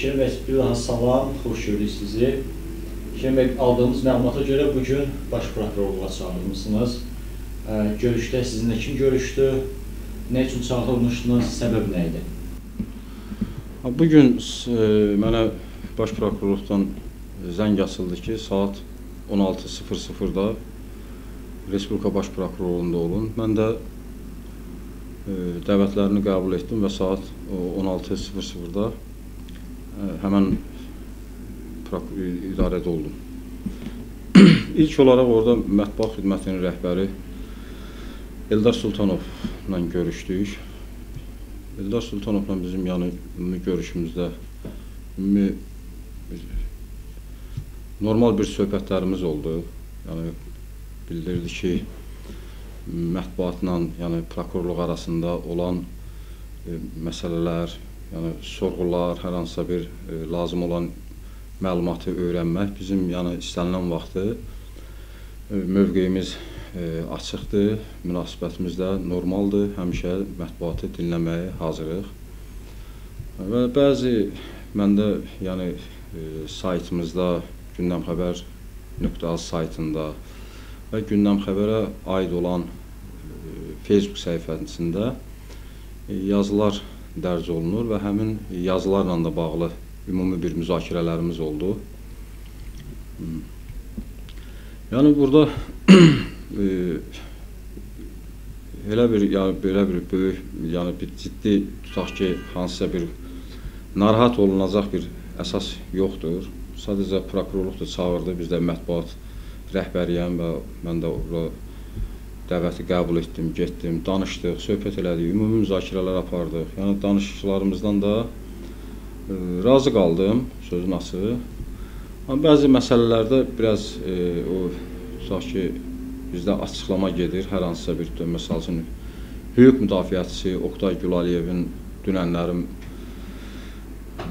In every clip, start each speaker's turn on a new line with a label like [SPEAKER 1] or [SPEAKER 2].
[SPEAKER 1] Şirin bəy, salam, xoş gördük sizi. Şirin bəy, aldığımız məlumata görə bugün baş prokurorluğa çağırılmışsınız. Ə, Görüşdə sizinlə kim görüşdü? Nə üçün çağırılmışdınız? Səbəb nə idi?
[SPEAKER 2] Bu gün e, mənə baş prokurorluqdan zəng açıldı ki, saat 16:00-da Respublika Baş Prokurorluğunda olun. Mən də e, dəvətlərini qəbul etdim və saat o 16:00-da e, həmən idarədə oldum. İlk olaraq orada mətbuat xidmətinin rəhbəri Eldar Sultanovla görüşdük. Eldar Sultanovla bizim yəni ümumi görüşümüzdə ümumi normal bir söhbətlərimiz oldu. Yəni bildirdi ki, mətbuatla, yəni prokurorluq arasında olan e, məsələlər, yəni sorğular, hər hansısa bir e, lazım olan məlumatı öyrənmək bizim yəni istənilən vaxtı e, mövqeyimiz e, açıqdır, münasibətimiz də normaldır. Həmişə mətbuatı dinləməyə hazırıq. Və bəzi məndə yəni e, saytımızda gündəm xəbər nöqtəaz saytında və gündəm xəbərə aid olan e, Facebook səhifəsində e, yazılar dərc olunur və həmin yazılarla da bağlı ümumi bir müzakirələrimiz oldu. Yəni burada e, elə bir yəni belə bir böyük, yəni bir ciddi tutaq ki, hansısa bir narahat olunacaq bir əsas yoxdur. Sadəcə prokurorluq da çağırdı, biz də mətbuat rəhbəriyəm və mən də ora dəvəti qəbul etdim, getdim, danışdıq, söhbət elədik, ümumi müzakirələr apardıq. Yəni danışıqlarımızdan da e, razı qaldım, sözün açığı. Amma bəzi məsələlərdə biraz e, o tutaq ki, bizdə açıqlama gedir, hər hansısa bir məsəl üçün hüquq müdafiəçisi Oqtay Gülaliyevin dünənlərin e,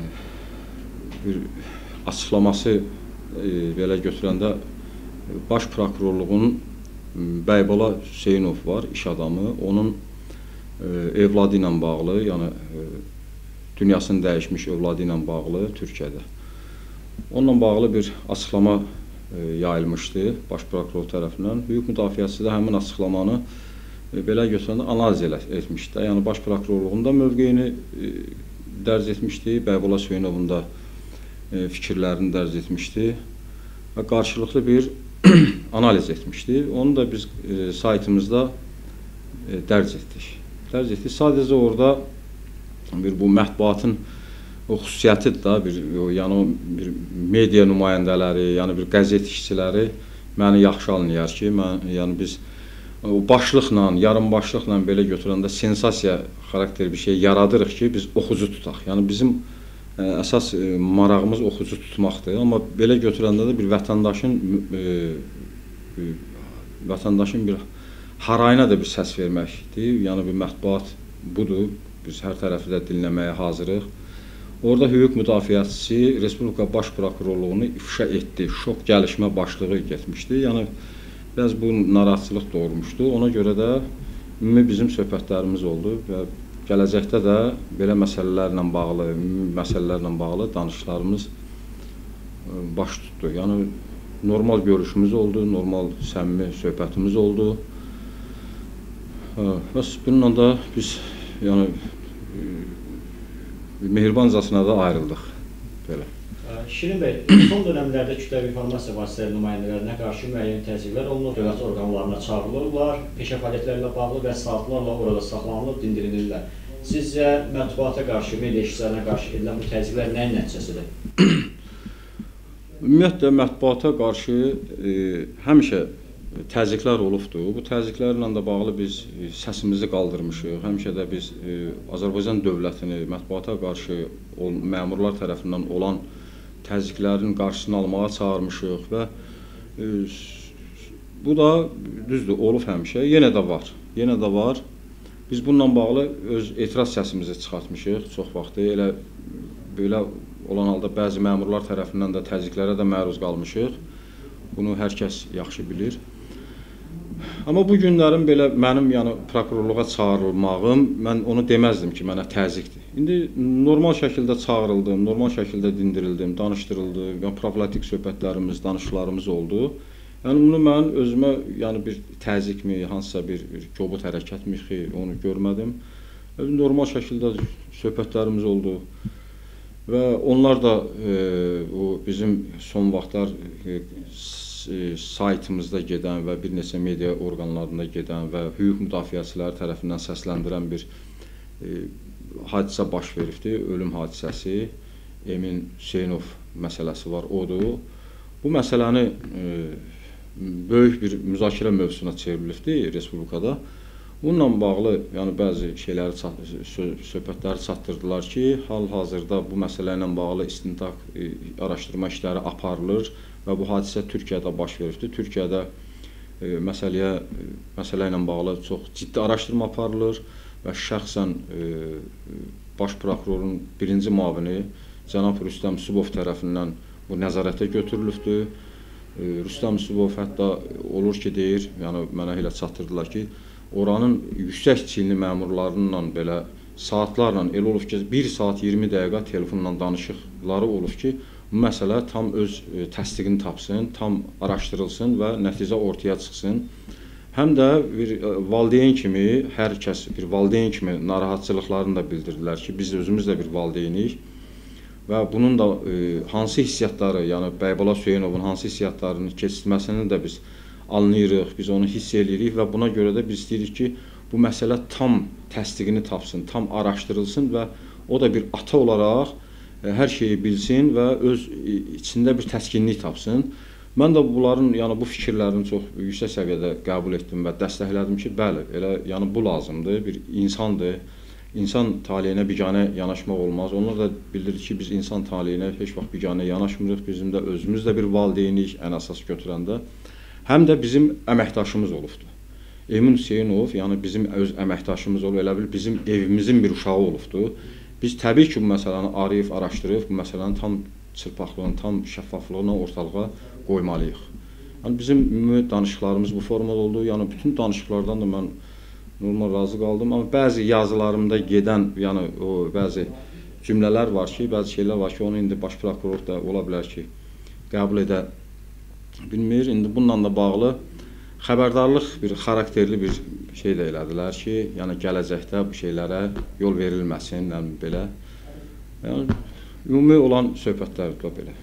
[SPEAKER 2] bir açıqlaması e, belə götürəndə e, baş prokurorluğun Bəybala Hüseynov var, iş adamı. Onun e, evladı ilə bağlı, yəni e, dünyasını dəyişmiş övladı ilə bağlı Türkiyədə. Onunla bağlı bir açıqlama e, yayılmışdı baş prokuror tərəfindən. Hüquq müdafiəçisi də həmin açıqlamanı e, belə götürəndə analiz elə, etmişdi. Yəni baş prokurorluğunda mövqeyini e, dərc etmişdi, Bəybala Hüseynovun da e, fikirlərini dərc etmişdi və qarşılıqlı bir analiz etmişdi. Onu da biz e, saytımızda e, dərc etdik. Dərc etdik. Sadəcə orada bir bu mətbuatın o xüsusiyyətidir da bir o, yəni o bir media nümayəndələri, yəni bir qəzet işçiləri məni yaxşı anlayar ki, mən yəni biz o başlıqla, yarımbaşlıqla belə götürəndə sensasiya xarakterli bir şey yaradırıq ki, biz oxucu tutaq. Yəni bizim əsas ə, marağımız oxucu tutmaqdır. Amma belə götürəndə də bir vətəndaşın ə, ə, vətəndaşın bir harayına da bir səs verməkdir. Yəni bir mətbuat budur. Biz hər tərəfi də dinləməyə hazırıq. Orada hüquq müdafiəçisi Respublika Baş Prokurorluğunu ifşa etdi. Şok gəlişmə başlığı getmişdi. Yəni biraz bu narahatçılıq doğurmuşdu. Ona görə də ümumi bizim söhbətlərimiz oldu və gələcəkdə də belə məsələlərlə bağlı, ümumi məsələlərlə bağlı danışıqlarımız ə, baş tutdu. Yəni normal görüşümüz oldu, normal səmimi söhbətimiz oldu. Hə, Və bununla da biz yəni ə, mehribancasına da ayrıldıq belə.
[SPEAKER 1] Şirin bəy, son dövrlərdə kütləvi informasiya vasitələri nümayəndələrinə qarşı müəyyən təzyiqlər olunur, dövlət orqanlarına çağırılırlar, peşə fəaliyyətlərlə bağlı vəsaitlərlə orada saxlanılıb, dindirilirlər. Sizcə mətbuata qarşı, media işçilərinə qarşı edilən bu təzyiqlər nəyin nəticəsidir?
[SPEAKER 2] Ümumiyyətlə mətbuata qarşı e, həmişə təzyiqlər olubdur. Bu təzyiqlərlə də bağlı biz e, səsimizi qaldırmışıq. Həmişə də biz e, Azərbaycan dövlətini mətbuata qarşı ol, məmurlar tərəfindən olan təzyiqlərin qarşısını almağa çağırmışıq və e, bu da düzdür, olub həmişə, yenə də var. Yenə də var. Biz bununla bağlı öz etiraz səsimizi çıxartmışıq çox vaxtı. Elə belə olan halda bəzi məmurlar tərəfindən də təzyiqlərə də məruz qalmışıq. Bunu hər kəs yaxşı bilir. Amma bu günlərin belə mənim yəni prokurorluğa çağırılmağım, mən onu deməzdim ki, mənə təzyiqdir. İndi normal şəkildə çağırıldım, normal şəkildə dindirildim, danışdırıldı, yəni profilaktik söhbətlərimiz, danışıqlarımız oldu. Yəni bunu mən özümə yəni bir təzyiqmi, hansısa bir, bir kobud hərəkətmi onu görmədim. Normal şəkildə söhbətlərimiz oldu. Və onlar da e, o bizim son vaxtlar e, E, saytımızda gedən və bir neçə media orqanlarında gedən və hüquq müdafiəçiləri tərəfindən səsləndirən bir e, hadisə baş veribdi, ölüm hadisəsi. Emin Hüseynov məsələsi var, odur. Bu məsələni e, böyük bir müzakirə mövzusuna çevrilibdi respublikada. Bununla bağlı, yəni bəzi şeyləri söhbətləri çatdırdılar ki, hal-hazırda bu məsələ ilə bağlı istintaq e, araşdırma işləri aparılır və bu hadisə Türkiyədə baş veribdir. Türkiyədə e, məsələyə məsələ ilə bağlı çox ciddi araşdırma aparılır və şəxsən e, baş prokurorun birinci müavini cənab Rüstəm Subov tərəfindən bu nəzarətə götürülübdür. E, Rüstəm Subov hətta olur ki, deyir, yəni mənə elə çatdırdılar ki, oranın yüksək çinli məmurlarıyla belə saatlarla elə olub ki, 1 saat 20 dəqiqə telefonla danışıqları olub ki, məsələ tam öz e, təsdiqini tapsın, tam araşdırılsın və nəticə ortaya çıxsın. Həm də bir e, valideyn kimi hər kəs bir valideyn kimi narahatçılıqlarını da bildirdilər ki, biz özümüz də bir valideynik və bunun da e, hansı hissiyatları, yəni Bəybala Söyənovun hansı hissiyatlarını keçirməsini də biz anlayırıq, biz onu hiss eləyirik və buna görə də biz istəyirik ki, bu məsələ tam təsdiqini tapsın, tam araşdırılsın və o da bir ata olaraq hər şeyi bilsin və öz e, içində bir təskinlik tapsın. Mən də bunların, yəni bu fikirlərini çox yüksək səviyyədə qəbul etdim və dəstəklədim ki, bəli, elə yəni bu lazımdır, bir insandır. İnsan taleyinə biganə yanaşmaq olmaz. Onlar da bildirir ki, biz insan taleyinə heç vaxt biganə yanaşmırıq. Bizim də özümüz də bir valideynik ən əsas götürəndə. Həm də bizim əməkdaşımız olubdur. Emin Hüseynov, yəni bizim öz əməkdaşımız olub, elə bil bizim evimizin bir uşağı olubdur. Biz təbii ki, bu məsələni arayıb, araşdırıb, bu məsələnin tam çırpaqlığını, tam şəffaflığını ortalığa qoymalıyıq. Yəni bizim ümumi danışıqlarımız bu formada oldu. Yəni bütün danışıqlardan da mən normal razı qaldım, amma bəzi yazılarımda gedən, yəni o bəzi cümlələr var ki, bəzi şeylər var ki, onu indi baş prokuror da ola bilər ki, qəbul edə bilmir. İndi bununla da bağlı xəbərdarlıq bir xarakterli bir şey də elədilər ki, yəni gələcəkdə bu şeylərə yol verilməsin, yəni belə. Yəni ümumi olan söhbətlər də belə.